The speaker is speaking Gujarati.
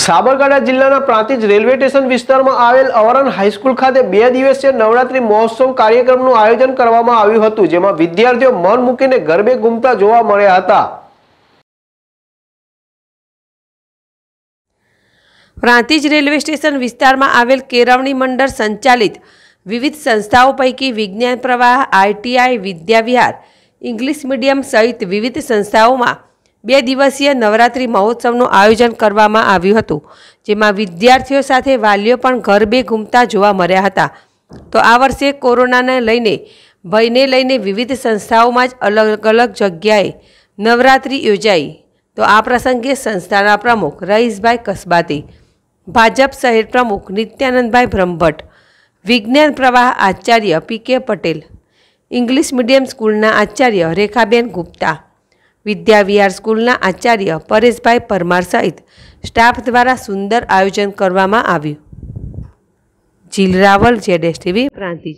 સાબરકાંઠા જિલ્લાના પ્રાંતિજ રેલવે સ્ટેશન વિસ્તારમાં આવેલ અવરણ હાઈસ્કૂલ ખાતે બે દિવસીય નવરાત્રી મહોત્સવ કાર્યક્રમનું આયોજન કરવામાં આવ્યું હતું, જેમાં વિદ્યાર્થીઓ મન મૂકીને ગરબે ઘૂમતા જોવા મળ્યા હતા. પ્રાંતિજ રેલવે સ્ટેશન વિસ્તારમાં આવેલ કેળવણી મંડળ સંચાલિત વિવિધ સંસ્થાઓ પૈકી વિજ્ઞાન પ્રવાહ આઈટીઆઈ વિદ્યાવિહાર ઇંગ્લિશ મીડિયમ સહિત વિવિધ સંસ્થાઓમાં બે દિવસીય નવરાત્રિ મહોત્સવનું આયોજન કરવામાં આવ્યું હતું, જેમાં વિદ્યાર્થીઓ સાથે વાલીઓ પણ ઘર બે ઘૂમતા જોવા મળ્યા હતા. તો આ વર્ષે કોરોનાને લઈને, ભયને લઈને વિવિધ સંસ્થાઓમાં જ અલગ અલગ જગ્યાએ નવરાત્રિ યોજાઈ. તો આ પ્રસંગે સંસ્થાના પ્રમુખ રહીશભાઈ કસબાતી, ભાજપ શહેર પ્રમુખ નિત્યાનંદભાઈ બ્રહ્મભટ્ટ, વિજ્ઞાન પ્રવાહ આચાર્ય પી કે પટેલ, ઇંગ્લિશ મીડિયમ સ્કૂલના આચાર્ય રેખાબેન ગુપ્તા વિદ્યાવિહાર સ્કૂલના આચાર્ય પરેશભાઈ પરમાર સહિત સ્ટાફ દ્વારા સુંદર આયોજન કરવામાં આવ્યું. જીલ રાવલ જેડેશ ટીવી, પ્રાંતિજ.